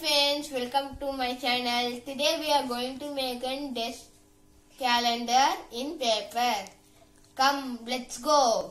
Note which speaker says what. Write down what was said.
Speaker 1: friends, welcome to my channel. Today we are going to make a desk calendar in paper. Come, let's go.